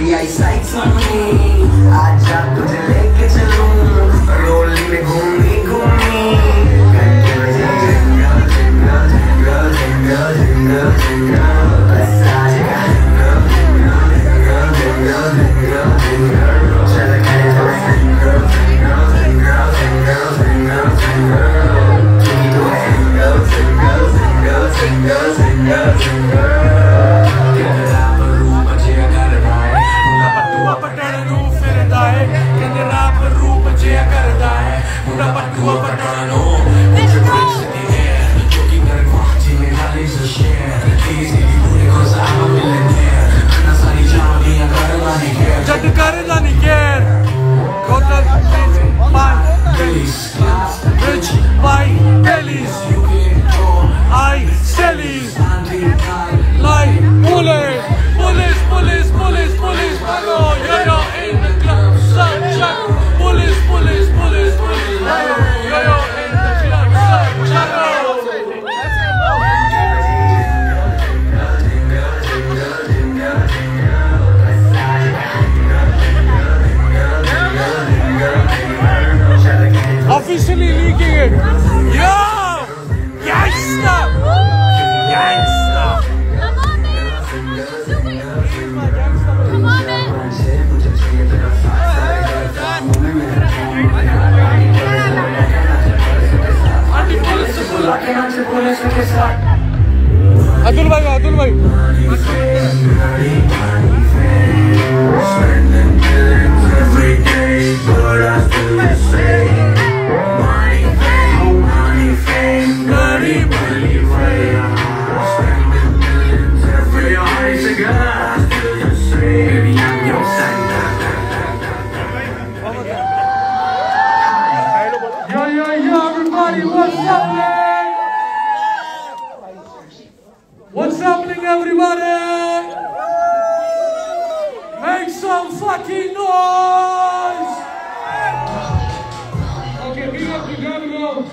आई side सुननी आजा तुझे लेके चलूं रोली में घूमी घूमी Girls and girls and girls Officially leaking it. Yo! Gangsta! Gangsta! Come on, man. Come on, man. Atul भाई अतुल भाई What's happening everybody? Make some fucking noise! Okay, big up to Gabriel.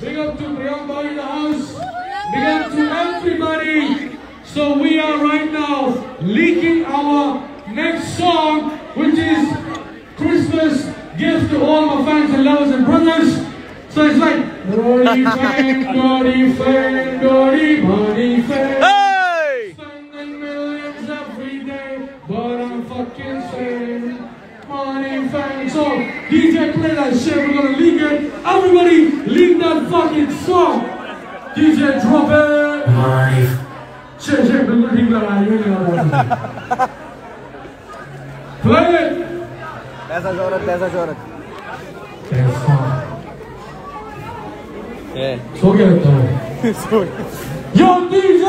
Big up to Priyanka in the house. Big up to everybody. So we are right now leaking our next song, which is Christmas gift to all my fans and lovers and brothers. So it's like Dory money. Hey! Millions every day, but I'm fucking money DJ play that shit, we're gonna it. Everybody that fucking song. DJ drop it. You Play it. That's a joke, that's a joke. That's. शोहरत पैसा शोहरत ये सो गया तो Yo DJ!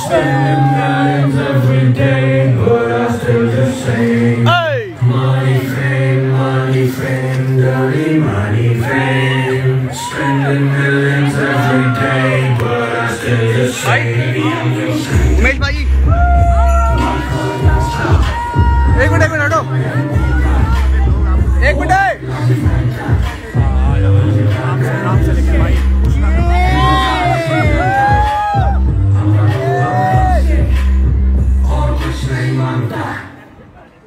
Spending millions every day, but I still the same. Hey! Money, fame, money, fame, dirty money, fame. Spending millions every day, but I still the same. Umesh भाई एक minute एक minute हटो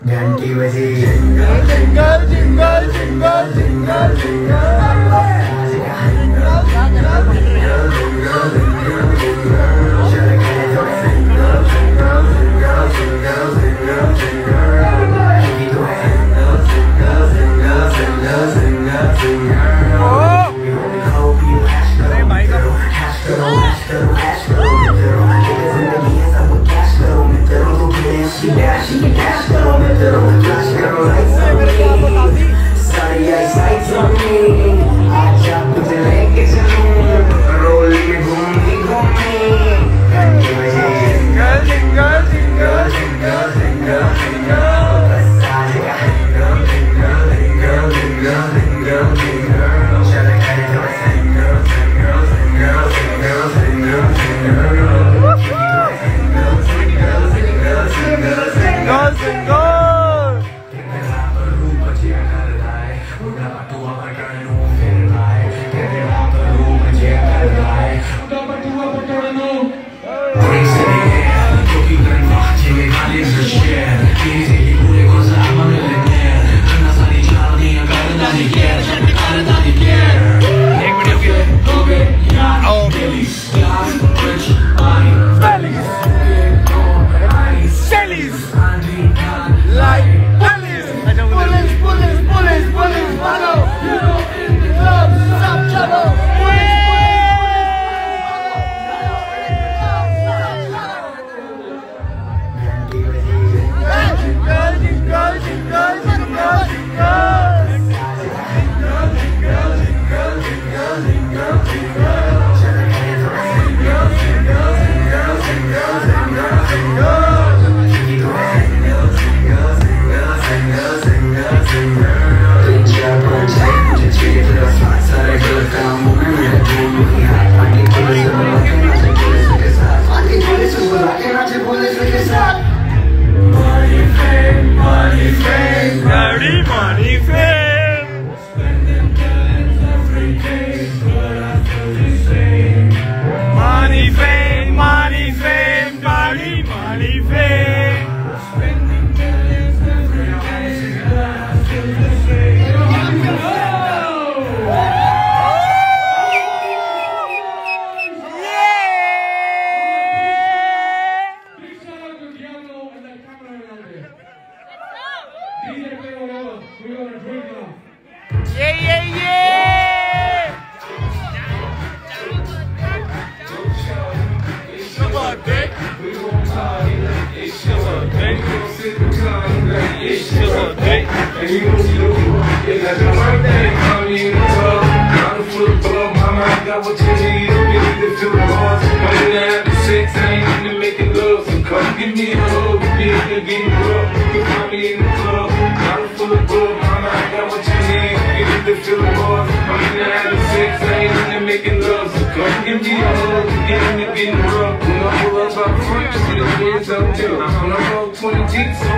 घंटी बजी। Jingle jingle jingle jingle jingle jingle अरे blood like I don't feel. It's your birthday. Come give me a hug, we can get rough. You find me in the club, bottle full of bug. Mama, I got what you need. Get it to feel the buzz. I'm in the having sex, I ain't into making love. So come give me a hug, get in the getting rough. When I pull up out front, you see the out there. When I roll 20 deep, so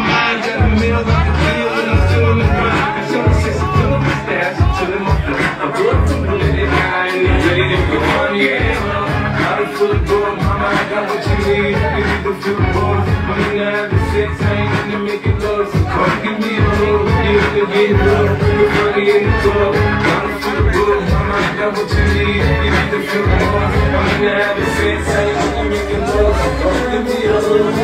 mind, got the meal on the wheel, and I'm still in the grind. I show the six to the the mustache. I'm good the guy, and ready to go on, yeah. Full of gold, mama, I got what you need. You need to feel the boys. I'm in the having sex, I ain't into making love. So come give me a hug, get to get love. Funny in the club. Full of gold, mama, I got what you need. You need to feel the boys. I'm in the having sex, I ain't into making love. So come give me a.